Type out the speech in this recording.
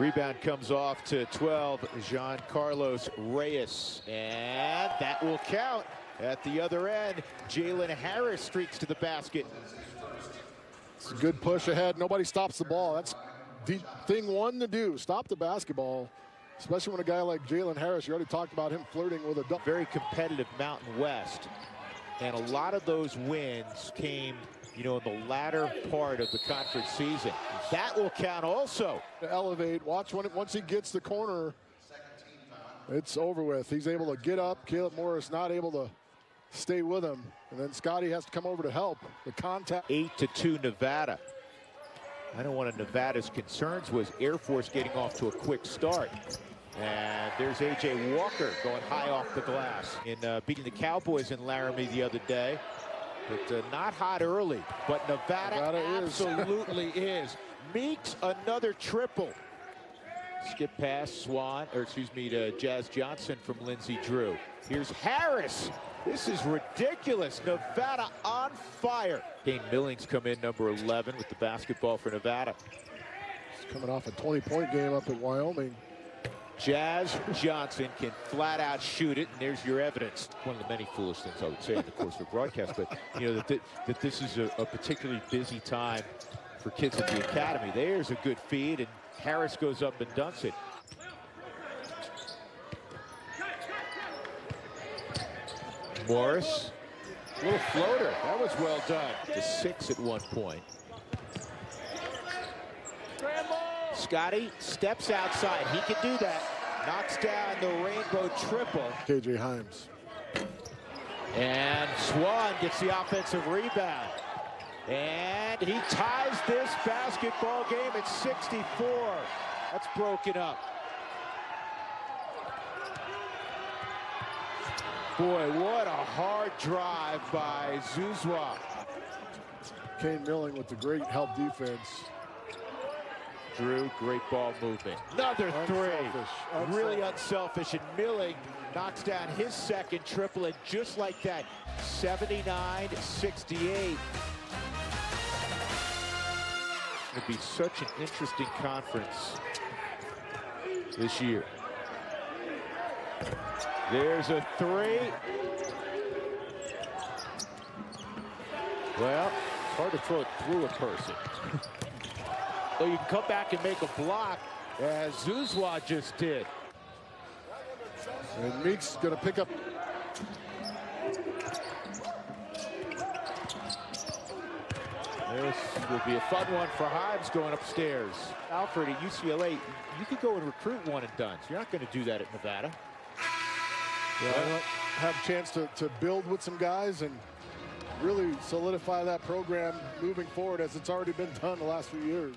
Rebound comes off to 12, Jean Carlos Reyes. And that will count. At the other end, Jalen Harris streaks to the basket. It's a good push ahead. Nobody stops the ball. That's the thing one to do. Stop the basketball. Especially when a guy like Jalen Harris, you already talked about him flirting with a double. Very competitive Mountain West. And a lot of those wins came, you know, in the latter part of the conference season. That will count also. To elevate. Watch when it, once he gets the corner, it's over with. He's able to get up. Caleb Morris not able to stay with him. And then Scottie has to come over to help. The contact. 8 to 2 Nevada. I know one of Nevada's concerns was Air Force getting off to a quick start. And there's A.J. Walker going high off the glass in uh, beating the Cowboys in Laramie the other day. But uh, not hot early. But Nevada, Nevada absolutely is. Meeks another triple. Skip pass, Swan, or excuse me, to Jazz Johnson from Lindsey Drew. Here's Harris. This is ridiculous. Nevada on fire. Kane Millings come in number 11 with the basketball for Nevada. He's coming off a 20-point game up at Wyoming. Jazz Johnson can flat out shoot it, and there's your evidence. One of the many foolish things I would say in the course of a broadcast, but you know that, th that this is a, a particularly busy time for kids at the academy. There's a good feed, and Harris goes up and dunks it. Morris, little floater. That was well done. To six at one point. Scottie steps outside. He can do that. Knocks down the rainbow triple. KJ Hymes. And Swan gets the offensive rebound. And he ties this basketball game at 64. That's broken up. Boy, what a hard drive by Zouzoua. Kane Milling with the great help defense. Drew, great ball movement. Another Unselfish. three. Really unselfish. And Milling knocks down his second triple. And just like that, 79-68. It'll be such an interesting conference this year. There's a three. Well, it's hard to throw it through a person. Well, you can come back and make a block, as Zouzoua just did. And Meeks going to pick up. This will be a fun one for Hymes going upstairs. Alford at UCLA, you could go and recruit one and done. You're not going to do that at Nevada. Yeah, have a chance to, to build with some guys and really solidify that program moving forward as it's already been done the last few years.